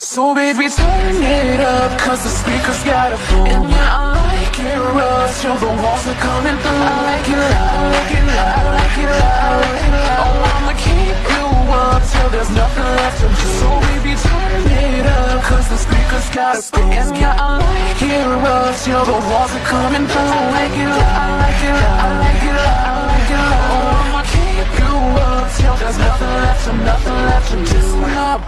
So baby turn it up cause the speakers got a boom And yeah I like it rough till the walls are coming through. I like it loud, I like it loud, I like it loud, I like it. Loud Oh I'ma keep you up till there's nothing left to do So baby turn it up cause the speakers got a boom And yeah I like it rough till the walls are coming through. I like it loud, I like it loud,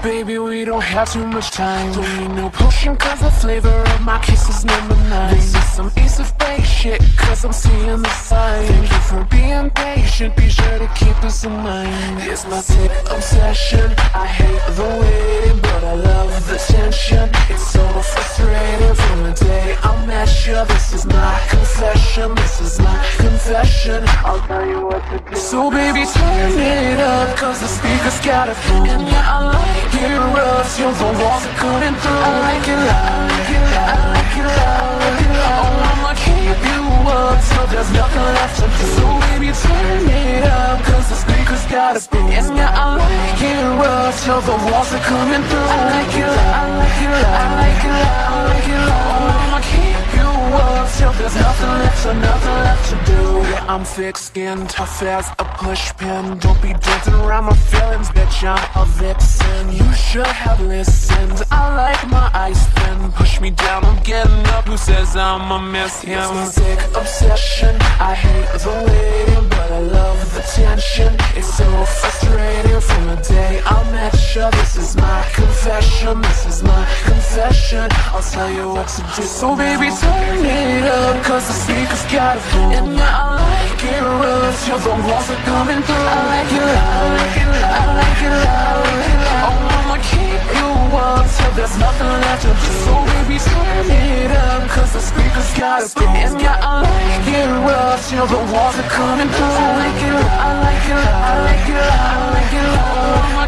baby we don't have too much time. Don't need no potion cause the flavor of my kiss is number nine. This is some ace of base shit cause I'm seeing the sign. Thank you for being patient, be sure to keep this in mind. It's my sick obsession, I hate the waiting But I love the tension, it's so frustrating From the day I met you, this is my confession. This is my confession, I'll tell you what to do So baby turn it up cause the speakers got a phone And yeah I like it rough till the walls are coming through I like it loud, I like it loud, I like like Oh I'ma keep you up till there's nothing left to do So baby turn it up cause the speakers got a boom And yeah I like it rough till the walls are coming through I like it loud, I like it loud, I like it loud, I like it loud Oh I'ma keep you up till there's nothing left, so nothing left to I'm thick skinned, tough as a push pin Don't be dancing around my feelings, bitch I'm a vixen. You should have listened, I like my ice thin Push me down, I'm getting up, who says I'ma miss him? It's my sick obsession, I hate the waiting But I love the tension, it's so frustrating. From the day I met you, this is my confession. This is my confession, I'll tell you what to do So baby turn it up, cause the speakers got a boom And yeah I like it rough, till the walls are coming through I like it loud, I like it loud, I like it loud, I like it loud Oh I'ma keep you up till there's nothing left to do So baby turn it up, cause the speakers got a boom And yeah I like it rough, till the walls are coming through I like it I like it loud, I like it loud, I like it loud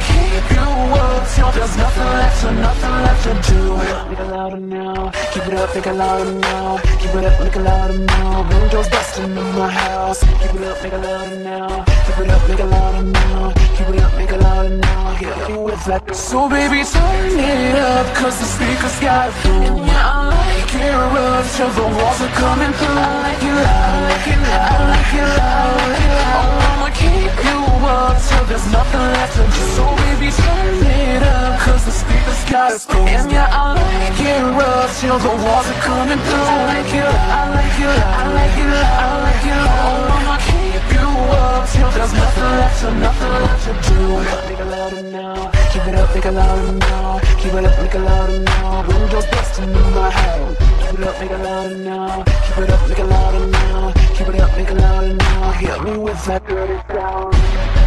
nothing left to, do. Make it louder now, keep it up, make it louder now. Keep it up, make it louder now. Windows busting in my house. Keep it up, make it louder now. Keep it up, make it louder now. Keep it up, make it louder now. Hit me with that. So baby turn it up Cause the speakers got a boom I like it rough Till the walls are coming through. I like it loud, I like it loud, I like it loud, I like it. Loud Oh I'ma keep you up Till there's nothing left to do. So baby turn it up boom And yeah I like it rough Till the walls are coming through. I like loud, I like loud, I like loud, I like loud Oh I'ma keep you up Till there's nothing left to, nothing left to do. Make it louder now Keep it up, make it louder now Keep it up, make it louder now Windows busting in my house Keep it up, make it louder now Keep it up, make it louder now Keep it up, make it louder now Hit me with that dirty sound